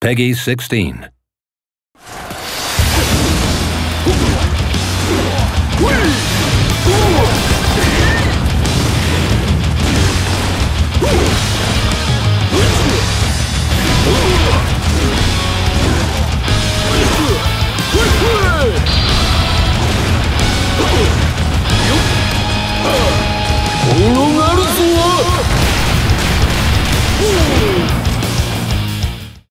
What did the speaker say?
Peggy 16.